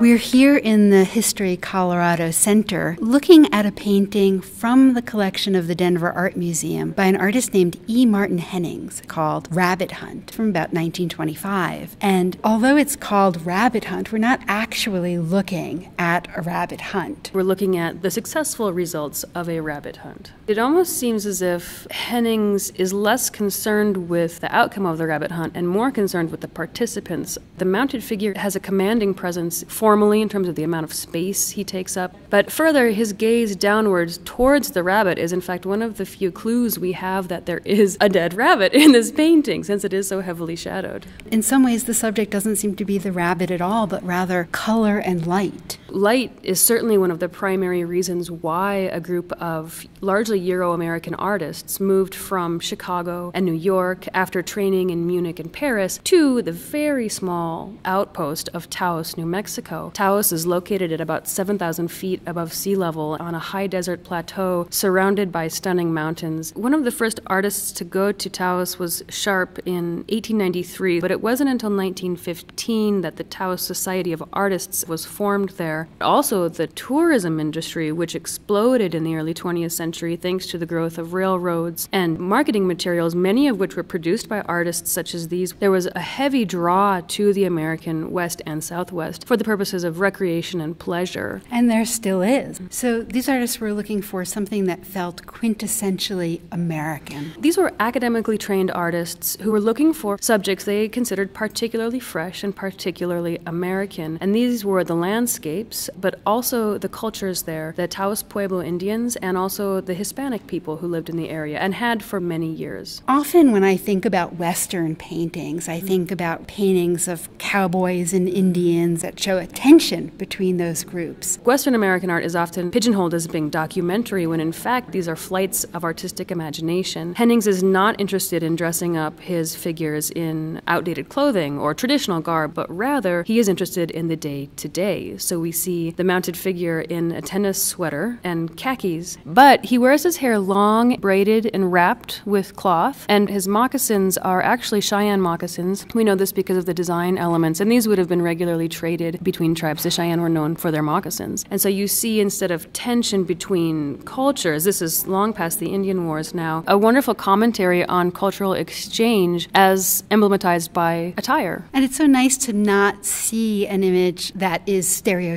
We're here in the History Colorado Center looking at a painting from the collection of the Denver Art Museum by an artist named E. Martin Hennings called Rabbit Hunt from about 1925. And although it's called Rabbit Hunt, we're not actually looking at a rabbit hunt. We're looking at the successful results of a rabbit hunt. It almost seems as if Hennings is less concerned with the outcome of the rabbit hunt and more concerned with the participants. The mounted figure has a commanding presence formally in terms of the amount of space he takes up. But further, his gaze downwards towards the rabbit is, in fact, one of the few clues we have that there is a dead rabbit in this painting, since it is so heavily shadowed. In some ways, the subject doesn't seem to be the rabbit at all, but rather color and light. Light is certainly one of the primary reasons why a group of largely Euro American artists moved from Chicago and New York after training in Munich and Paris to the very small outpost of Taos, New Mexico. Taos is located at about 7,000 feet above sea level on a high desert plateau surrounded by stunning mountains. One of the first artists to go to Taos was Sharp in 1893, but it wasn't until 1915 that the Taos Society of Artists was formed there. Also, the tourism industry, which exploded in the early 20th century thanks to the growth of railroads and marketing materials, many of which were produced by artists such as these. There was a heavy draw to the American West and Southwest for the purposes of recreation and pleasure. And there still is. So these artists were looking for something that felt quintessentially American. These were academically trained artists who were looking for subjects they considered particularly fresh and particularly American. And these were the landscapes, but also the cultures there, the Taos Pueblo Indians and also the Hispanic people who lived in the area and had for many years. Often when I think about Western paintings, I think about paintings of cowboys and Indians that show a tension between those groups. Western American art is often pigeonholed as being documentary when in fact these are flights of artistic imagination. Hennings is not interested in dressing up his figures in outdated clothing or traditional garb, but rather he is interested in the day to day. So we see the mounted figure in a tennis sweater and khakis, but he wears his hair long, braided, and wrapped with cloth, and his moccasins are actually Cheyenne moccasins. We know this because of the design elements, and these would have been regularly traded between tribes. The Cheyenne were known for their moccasins. And so you see, instead of tension between cultures, this is long past the Indian Wars now, a wonderful commentary on cultural exchange as emblematized by attire. And it's so nice to not see an image that is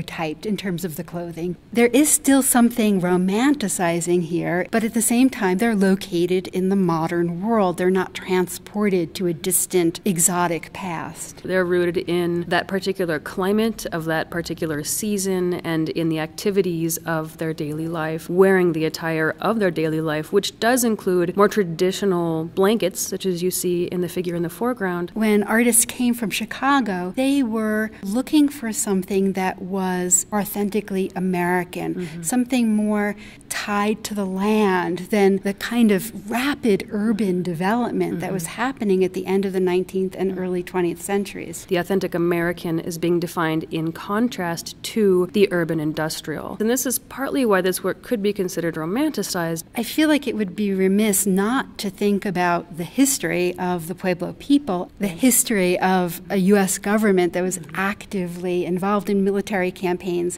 stereotyped in terms of the clothing. There is still something romanticizing here, but at the same time, they're located in the modern world. They're not transported to a distant, exotic past. They're rooted in that particular climate of that particular season and in the activities of their daily life, wearing the attire of their daily life, which does include more traditional blankets, such as you see in the figure in the foreground. When artists came from Chicago, they were looking for something that was authentically American, mm-hmm. something more tied to the land than the kind of rapid urban development mm-hmm. that was happening at the end of the 19th and early 20th centuries. The authentic American is being defined in contrast to the urban industrial. And this is partly why this work could be considered romanticized. I feel like it would be remiss not to think about the history of the Pueblo people, the history of a U.S. government that was actively involved in military campaigns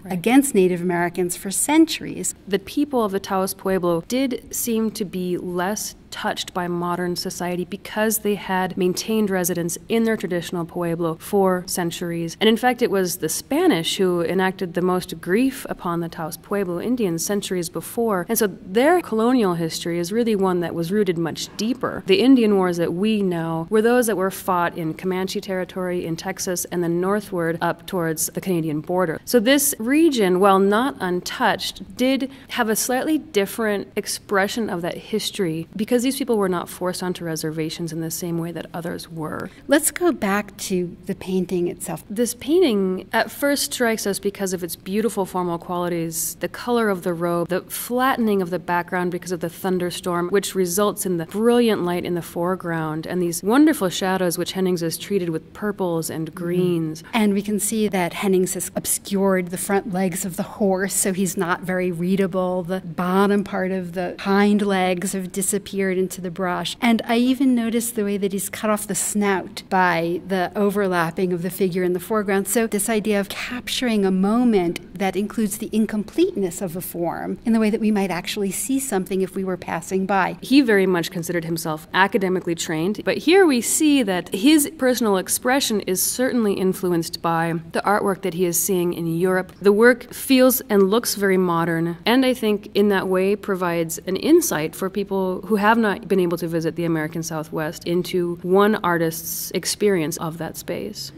right. against Native Americans for centuries. The people of the Taos Pueblo did seem to be less touched by modern society because they had maintained residence in their traditional pueblo for centuries. And in fact, it was the Spanish who enacted the most grief upon the Taos Pueblo Indians centuries before. And so their colonial history is really one that was rooted much deeper. The Indian Wars that we know were those that were fought in Comanche territory in Texas and then northward up towards the Canadian border. So this region, while not untouched, did have a slightly different expression of that history because these people were not forced onto reservations in the same way that others were. Let's go back to the painting itself. This painting at first strikes us because of its beautiful formal qualities, the color of the robe, the flattening of the background because of the thunderstorm, which results in the brilliant light in the foreground, and these wonderful shadows which Hennings has treated with purples and mm-hmm. greens. Mm-hmm. And we can see that Hennings has obscured the front legs of the horse, so he's not very readable. The bottom part of the hind legs have disappeared into the brush. And I even noticed the way that he's cut off the snout by the overlapping of the figure in the foreground. So, this idea of capturing a moment that includes the incompleteness of a form in the way that we might actually see something if we were passing by. He very much considered himself academically trained, but here we see that his personal expression is certainly influenced by the artwork that he is seeing in Europe. The work feels and looks very modern, and I think in that way provides an insight for people who have not been able to visit the American Southwest into one artist's experience of that space.